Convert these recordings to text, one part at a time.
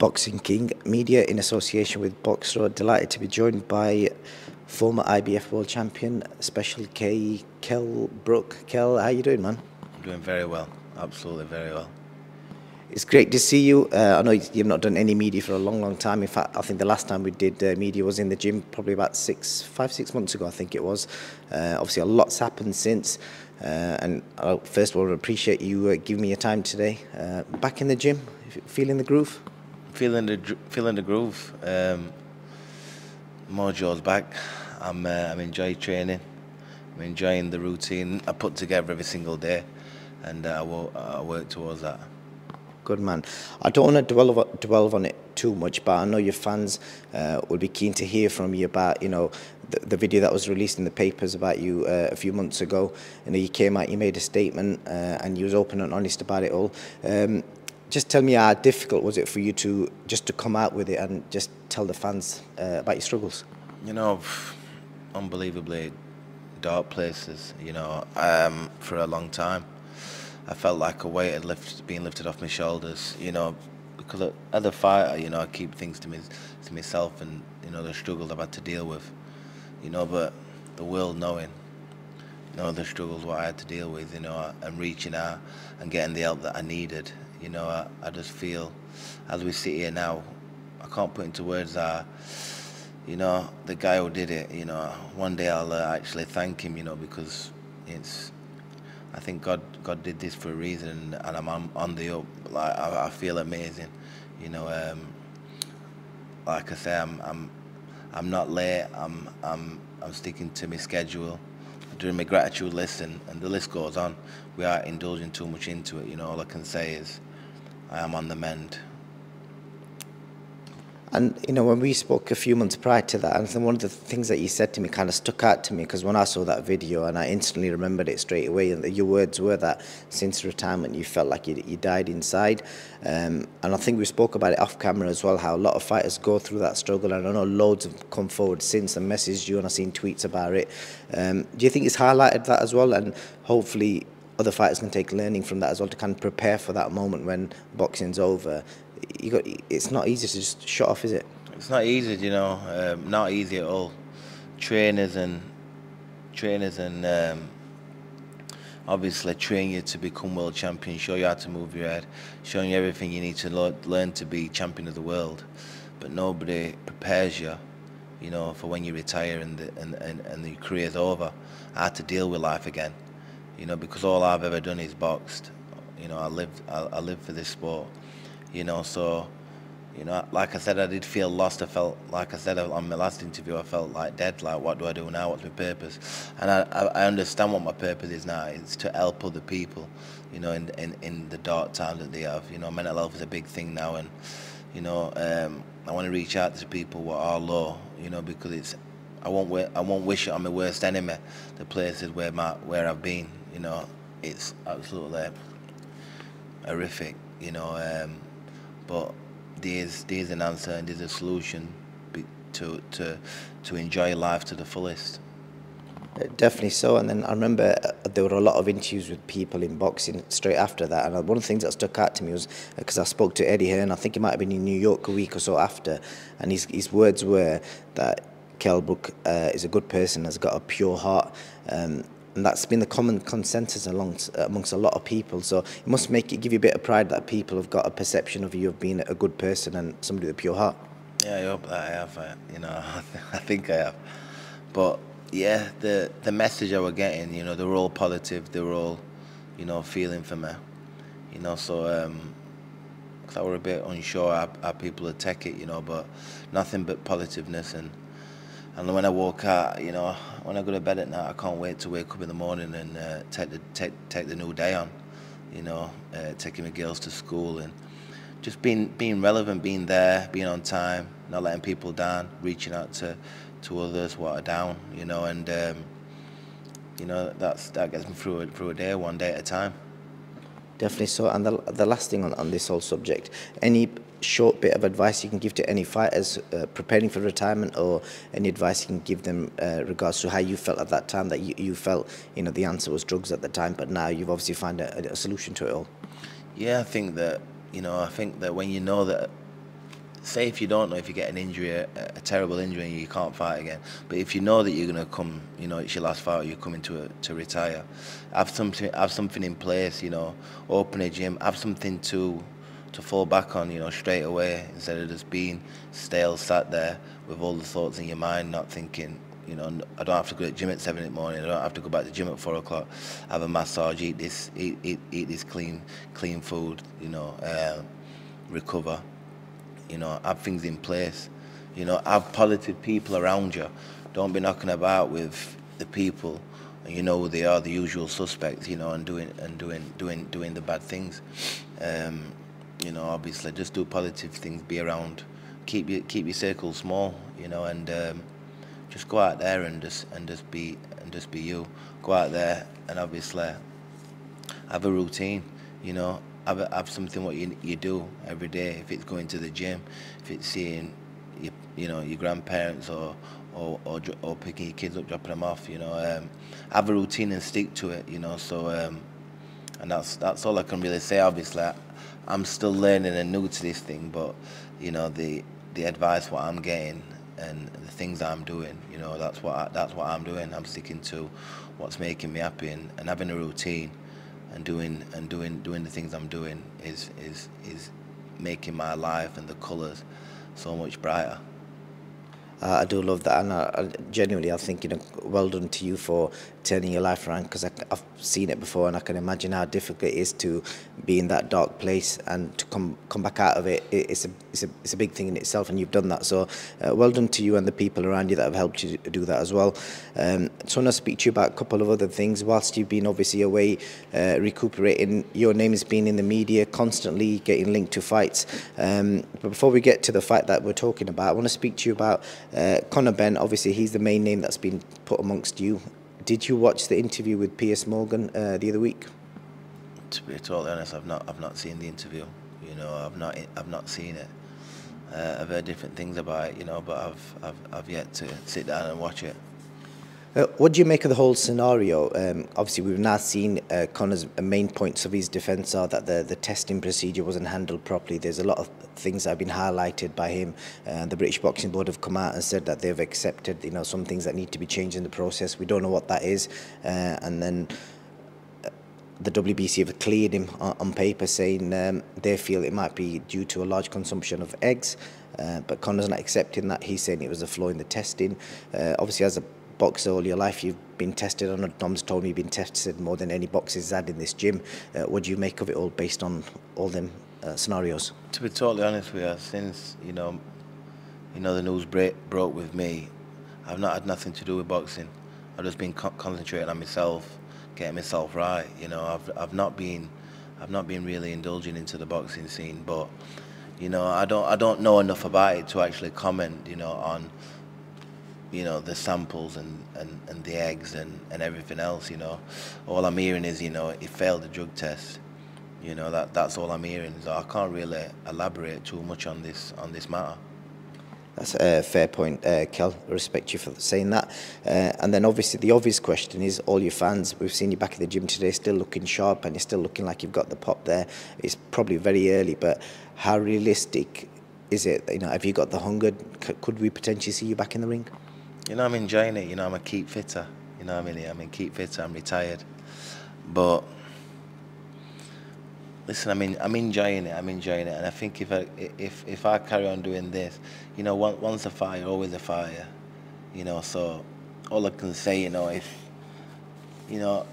Boxing King Media in association with Boxraw. Delighted to be joined by former IBF world champion, Special K, Kell Brook. Kell, how are you doing, man? I'm doing very well. Absolutely very well. It's great to see you. Uh, I know you've not done any media for a long, long time. In fact, I think the last time we did uh, media was in the gym, probably about six, five, six months ago. I think it was. Uh, obviously, a lot's happened since. Uh, and I first of all, appreciate you uh, giving me your time today. Uh, back in the gym, feeling the groove feeling the feeling the groove. Um, Mojo's back. I'm uh, I'm enjoying training. I'm enjoying the routine I put together every single day, and uh, I, will, I work towards that. Good man. I don't want to dwell dwell on it too much, but I know your fans uh, will be keen to hear from you about you know the, the video that was released in the papers about you uh, a few months ago. You know, you came out, you made a statement, uh, and you was open and honest about it all. Um, just tell me how difficult was it for you to just to come out with it and just tell the fans uh, about your struggles? You know, unbelievably dark places. You know, um, for a long time, I felt like a weight had lift, being lifted off my shoulders. You know, because as a fighter, you know, I keep things to me to myself, and you know the struggles I've had to deal with. You know, but the world knowing know the struggles what I had to deal with, you know, and reaching out and getting the help that I needed, you know, I, I just feel, as we sit here now, I can't put into words that, you know, the guy who did it, you know, one day I'll uh, actually thank him, you know, because it's, I think God, God did this for a reason, and I'm on, on the up. Like I, I, feel amazing, you know. Um, like I say, I'm, I'm, I'm not late. I'm, I'm, I'm sticking to my schedule doing my gratitude list, and, and the list goes on. We are indulging too much into it. You know, all I can say is I am on the mend. And you know, when we spoke a few months prior to that, and one of the things that you said to me kind of stuck out to me because when I saw that video, and I instantly remembered it straight away, and your words were that since retirement you felt like you, you died inside. Um, and I think we spoke about it off camera as well, how a lot of fighters go through that struggle, and I know loads have come forward since and messaged you, and I've seen tweets about it. Um, do you think it's highlighted that as well, and hopefully other fighters can take learning from that as well to kind of prepare for that moment when boxing's over. You got it's not easy to just shut off, is it? It's not easy, you know, um, not easy at all. Trainers and trainers and um, obviously train you to become world champion, show you how to move your head, showing you everything you need to learn to be champion of the world. But nobody prepares you, you know, for when you retire and the, and, and, and the career's over, how to deal with life again you know, because all I've ever done is boxed. You know, I lived, I, I lived for this sport. You know, so, you know, like I said, I did feel lost. I felt, like I said on my last interview, I felt like dead. Like, what do I do now? What's my purpose? And I, I understand what my purpose is now. It's to help other people. You know, in in, in the dark times that they have. You know, mental health is a big thing now, and you know, um, I want to reach out to people who are low. You know, because it's I won't I won't wish it on my worst enemy. The places where my where I've been you know, it's absolutely horrific, you know, um, but there's, there's an answer and there's a solution to, to, to enjoy life to the fullest. Uh, definitely so. And then I remember uh, there were a lot of interviews with people in boxing straight after that. And one of the things that stuck out to me was because uh, I spoke to Eddie Hearn, I think he might have been in New York a week or so after. And his, his words were that Kell Brook uh, is a good person, has got a pure heart. Um, and that's been the common consensus amongst, amongst a lot of people. So it must make it give you a bit of pride that people have got a perception of you of being a good person and somebody with a pure heart. Yeah, I hope that I have. Uh, you know, I think I have. But yeah, the the message I was getting, you know, they were all positive. They were all, you know, feeling for me. You know, so um, cause I were a bit unsure how, how people would take it, you know, but nothing but positiveness and and when I walk out, you know, when I go to bed at night, I can't wait to wake up in the morning and uh, take the take take the new day on. You know, uh, taking the girls to school and just being being relevant, being there, being on time, not letting people down, reaching out to to others what are down. You know, and um, you know that's that gets me through a, through a day, one day at a time. Definitely so. And the, the last thing on, on this whole subject, any short bit of advice you can give to any fighters uh, preparing for retirement or any advice you can give them uh, regards to how you felt at that time that you, you felt you know the answer was drugs at the time but now you've obviously found a, a solution to it all yeah i think that you know i think that when you know that say if you don't know if you get an injury, a, a, terrible injury, and you can't fight again. But if you know that you're gonna come, you know it's your last fight, you're coming to a, to retire. Have something, have something in place. You know, open a gym, have something to to fall back on. You know, straight away instead of just being stale, sat there with all the thoughts in your mind, not thinking. You know, I don't have to go to the gym at seven in the morning. I don't have to go back to the gym at four o'clock. Have a massage, eat this, eat, eat, eat this clean, clean food. You know, uh, recover you know, have things in place. You know, have positive people around you. Don't be knocking about with the people and you know who they are, the usual suspects, you know, and doing and doing doing doing the bad things. Um, you know, obviously just do positive things, be around, keep your keep your circle small, you know, and um, just go out there and just and just be and just be you. Go out there and obviously have a routine, you know, have, have something what you, you do every day. If it's going to the gym, if it's seeing, your, you know, your grandparents or, or, or, or picking your kids up, dropping them off, you know, um, have a routine and stick to it, you know, so, um, and that's, that's all I can really say, obviously. I, I'm still learning and new to this thing, but, you know, the, the advice what I'm getting and the things I'm doing, you know, that's what I, that's what I'm doing. I'm sticking to what's making me happy and, and having a routine and doing and doing doing the things I'm doing is is is making my life and the colours so much brighter. Uh, I do love that, and I, I genuinely, I think you know, well done to you for turning your life around because I've seen it before, and I can imagine how difficult it is to be in that dark place and to come come back out of it. It's a it's a it's a big thing in itself, and you've done that. So, uh, well done to you and the people around you that have helped you do that as well. Um, so, I want to speak to you about a couple of other things. Whilst you've been obviously away uh, recuperating, your name has been in the media constantly, getting linked to fights. Um, but before we get to the fight that we're talking about, I want to speak to you about uh, Conor Benn, obviously, he's the main name that's been put amongst you. Did you watch the interview with Piers Morgan uh, the other week? To be totally honest, I've not, I've not seen the interview. You know, I've not, I've not seen it. Uh, I've heard different things about it, you know, but I've, I've, I've yet to sit down and watch it. Uh, what do you make of the whole scenario? Um, obviously, we've now seen uh, Conor's main points of his defence are that the, the testing procedure wasn't handled properly. There's a lot of things that have been highlighted by him. Uh, the British Boxing Board have come out and said that they've accepted, you know, some things that need to be changed in the process. We don't know what that is, uh, and then uh, the WBC have cleared him on, paper, saying um, they feel it might be due to a large consumption of eggs. Uh, but Conor's not accepting that. He's saying it was a flaw in the testing. Uh, obviously, as a boxer all your life. You've been tested. I know Dom's told me you've been tested more than any boxer's had in this gym. Uh, what do you make of it all based on all them uh, scenarios? To be totally honest with you, since you know, you know the news break, broke with me, I've not had nothing to do with boxing. I've just been co concentrating on myself, getting myself right. You know, I've I've not been, I've not been really indulging into the boxing scene, but you know, I don't I don't know enough about it to actually comment. You know, on you know, the samples and, and, and the eggs and, and everything else, you know. All I'm hearing is, you know, he failed the drug test. You know, that that's all I'm hearing. So I can't really elaborate too much on this on this matter. That's a fair point, uh, Kell. I respect you for saying that. Uh, and then obviously the obvious question is all your fans. We've seen you back at the gym today, still looking sharp, and you're still looking like you've got the pop there. It's probably very early, but how realistic is it? You know, have you got the hunger? C could we potentially see you back in the ring? You know, I'm enjoying it. You know, I'm a keep fitter. You know what I mean? I'm in keep fitter. I'm retired, but listen, I mean, I'm enjoying it. I'm enjoying it, and I think if I if if I carry on doing this, you know, once a fire, always a fire. You know, so all I can say, you know, if you know,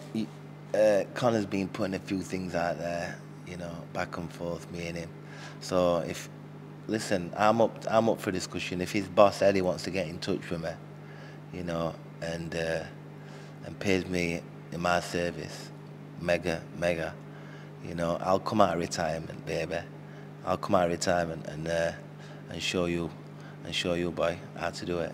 uh, Conor's been putting a few things out there, you know, back and forth, me and him. So if listen, I'm up, I'm up for discussion. If his boss Eddie wants to get in touch with me, you know, and uh, and pays me in my service, mega, mega. You know, I'll come out of retirement, baby. I'll come out of retirement and uh, and show you and show you, boy, how to do it.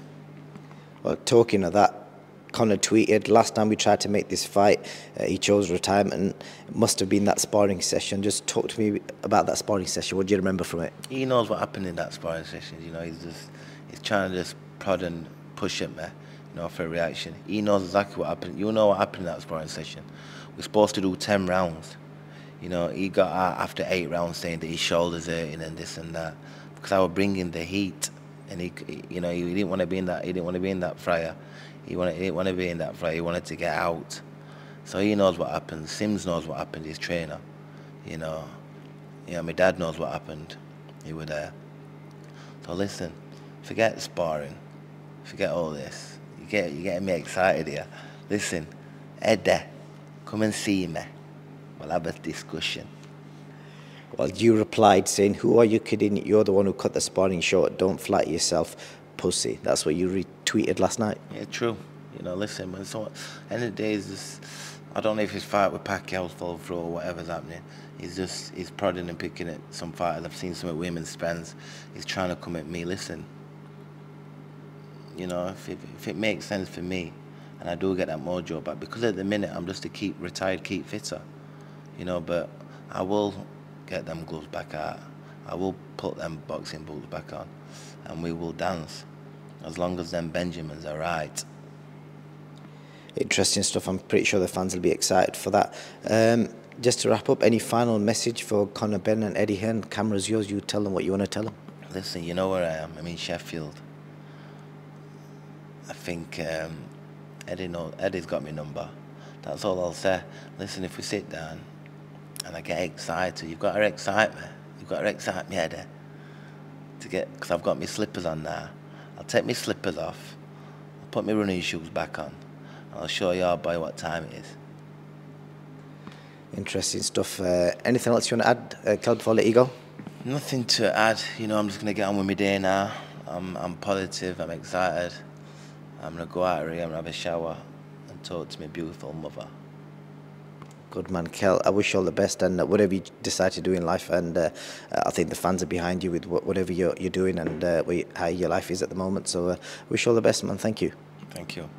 Well, talking of that, Conor tweeted last time we tried to make this fight, uh, he chose retirement. It must have been that sparring session. Just talk to me about that sparring session. What do you remember from it? He knows what happened in that sparring session. You know, he's just he's trying to just prod and push at me know, for a reaction. He knows exactly what happened. You know what happened in that sparring session. We're supposed to do 10 rounds. You know, he got out after eight rounds saying that his shoulder's hurting and this and that. Because I was bringing the heat, and he, you know, he didn't want to be in that. He didn't want to be in that fryer. He wanted, he didn't want to be in that fryer. He wanted to get out. So he knows what happened. Sims knows what happened. His trainer, you know, you know, my dad knows what happened. He was there. So listen, forget sparring, forget all this. You get, you getting me excited here. Listen, Eddie, come and see me. We'll have a discussion. Well, you replied saying, Who are you kidding? You're the one who cut the sparring short. Don't flatter yourself, pussy. That's what you retweeted last night. Yeah, true. You know, listen, when so end of the day is just I don't know if his fight with Pacquiao fall through or whatever's happening. He's just he's prodding and picking at some fighters. I've seen some at women's Spence. He's trying to come at me. Listen, you know, if it, if it makes sense for me, and I do get that mojo back, because at the minute I'm just a keep retired, keep fitter, you know. But I will get them gloves back out. I will put them boxing boots back on, and we will dance, as long as them Benjamins are right interesting stuff. I'm pretty sure the fans will be excited for that. Um, just to wrap up, any final message for Conor Benn and Eddie Hearn? Camera's yours. You tell them what you want to tell them. Listen, you know where I am. I'm in Sheffield. I think um, Eddie know, Eddie's got my number. That's all I'll say. Listen, if we sit down and I get excited, you've got to excite me. You've got to excite me, Eddie. To get, because I've got my slippers on now. I'll take my slippers off. I'll put my running shoes back on. I'll show y'all by what time it is. Interesting stuff. Uh, anything else you want to add, uh, Claude, before I let you go? Nothing to add. You know, I'm just going to get on with my day now. I'm, I'm positive, I'm excited. I'm going to go out here, to have a shower and talk to my beautiful mother. Good man, Kell. I wish you all the best and uh, whatever you decide to do in life. And uh, I think the fans are behind you with whatever you're, you're doing and uh, how your life is at the moment. So uh, wish you all the best, man. Thank you. Thank you.